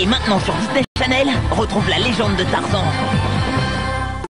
Et maintenant sur Disney Channel, retrouve la légende de Tarzan.